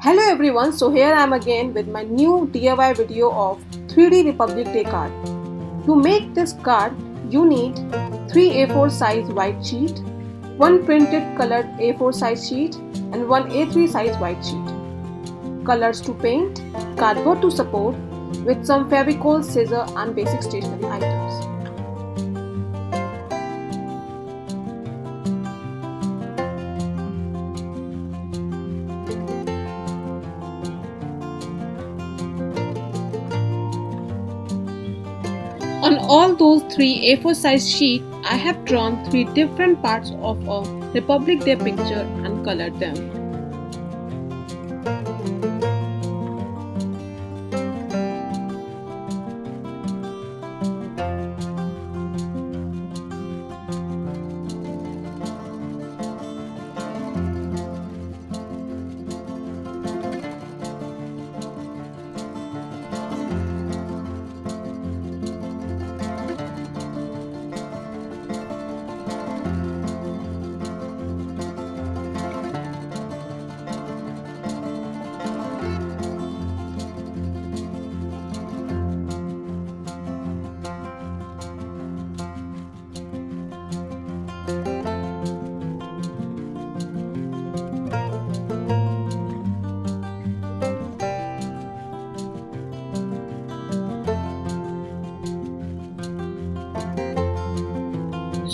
Hello everyone, so here I am again with my new DIY video of 3D Republic Day card. To make this card, you need 3 A4 size white sheet, 1 printed colored A4 size sheet and 1 A3 size white sheet. Colors to paint, cardboard to support with some Fevicol, scissor and basic stationery items. On all those three A4 size sheets, I have drawn three different parts of a Republic Day picture and colored them.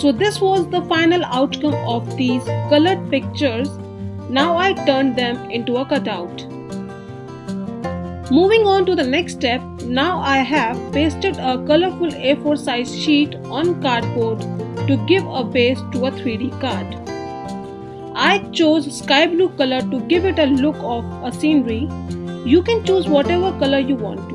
So this was the final outcome of these colored pictures. Now I turned them into a cutout. Moving on to the next step, now I have pasted a colorful A4 size sheet on cardboard to give a base to a 3D card. I chose sky blue color to give it a look of a scenery. You can choose whatever color you want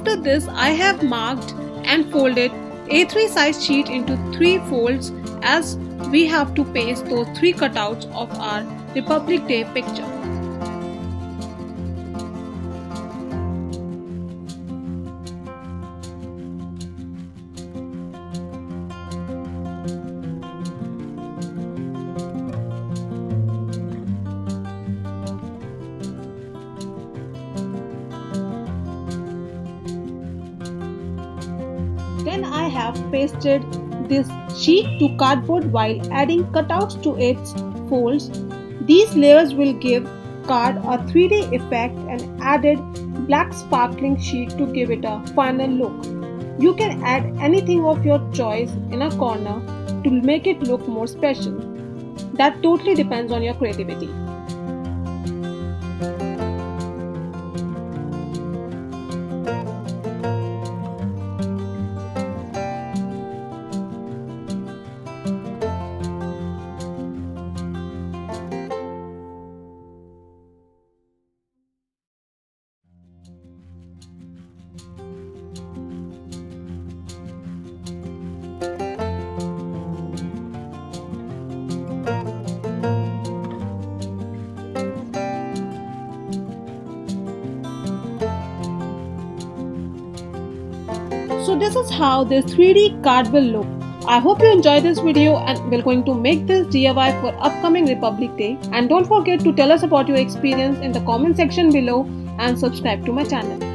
After this, I have marked and folded A3 size sheet into 3 folds as we have to paste those 3 cutouts of our Republic Day picture. Have pasted this sheet to cardboard while adding cutouts to its folds. These layers will give card a 3D effect and added black sparkling sheet to give it a final look. You can add anything of your choice in a corner to make it look more special. That totally depends on your creativity. So this is how this 3D card will look. I hope you enjoyed this video and we're going to make this DIY for upcoming Republic Day. And don't forget to tell us about your experience in the comment section below and subscribe to my channel.